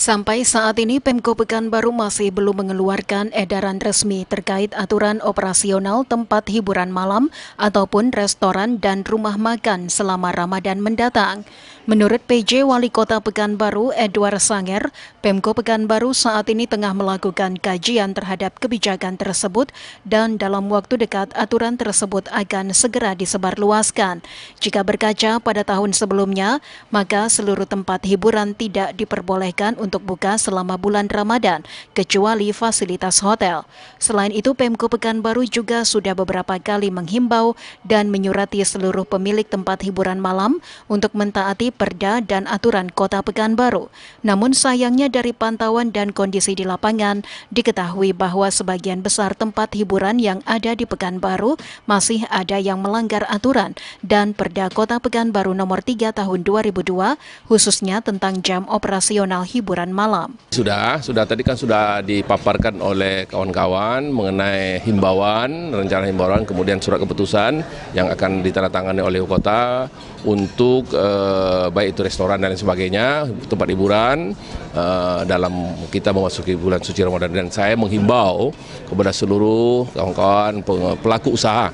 Sampai saat ini Pemko Pekanbaru masih belum mengeluarkan edaran resmi terkait aturan operasional tempat hiburan malam ataupun restoran dan rumah makan selama Ramadan mendatang. Menurut PJ Wali Kota Pekanbaru Edward Sanger, Pemko Pekanbaru saat ini tengah melakukan kajian terhadap kebijakan tersebut dan dalam waktu dekat aturan tersebut akan segera disebarluaskan. Jika berkaca pada tahun sebelumnya, maka seluruh tempat hiburan tidak diperbolehkan untuk buka selama bulan Ramadan, kecuali fasilitas hotel. Selain itu, Pemko Pekanbaru juga sudah beberapa kali menghimbau dan menyurati seluruh pemilik tempat hiburan malam untuk mentaati perda dan aturan kota Pekanbaru. Namun sayangnya dari pantauan dan kondisi di lapangan, diketahui bahwa sebagian besar tempat hiburan yang ada di Pekanbaru masih ada yang melanggar aturan dan perda kota Pekanbaru nomor 3 tahun 2002 khususnya tentang jam operasional hiburan malam. Sudah, sudah tadi kan sudah dipaparkan oleh kawan-kawan mengenai himbauan, rencana himbauan, kemudian surat keputusan yang akan ditandatangani oleh kota untuk eh, baik itu restoran dan sebagainya, tempat hiburan eh, dalam kita memasuki bulan suci Ramadan. Dan saya menghimbau kepada seluruh kawan-kawan pelaku usaha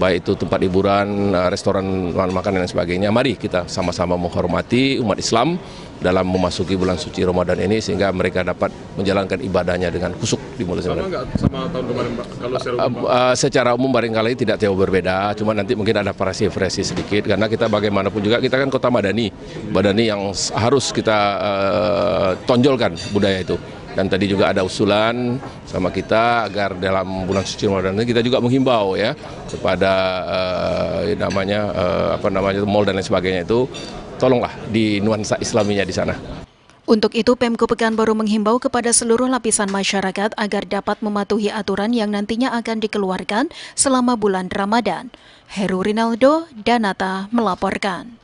baik itu tempat hiburan, eh, restoran, makan dan sebagainya. Mari kita sama-sama menghormati umat Islam dalam memasuki bulan suci Ramadan ini sehingga mereka dapat menjalankan ibadahnya dengan kusuk di mulut Sama nggak sama tahun kemarin Pak? Kalau secara umum, uh, secara umum barangkali tidak jauh berbeda, cuma nanti mungkin ada variasi-variasi sedikit karena kita bagaimanapun juga kita kan kota madani, madani yang harus kita uh, tonjolkan budaya itu. Dan tadi juga ada usulan sama kita agar dalam bulan suci Ramadan ini kita juga menghimbau ya kepada uh, namanya uh, apa namanya mall dan lain sebagainya itu tolonglah di nuansa islaminya di sana. Untuk itu, Pemko Pekanbaru menghimbau kepada seluruh lapisan masyarakat agar dapat mematuhi aturan yang nantinya akan dikeluarkan selama bulan Ramadan. Heru Rinaldo, Danata melaporkan.